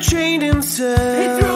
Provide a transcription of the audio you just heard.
trained himself.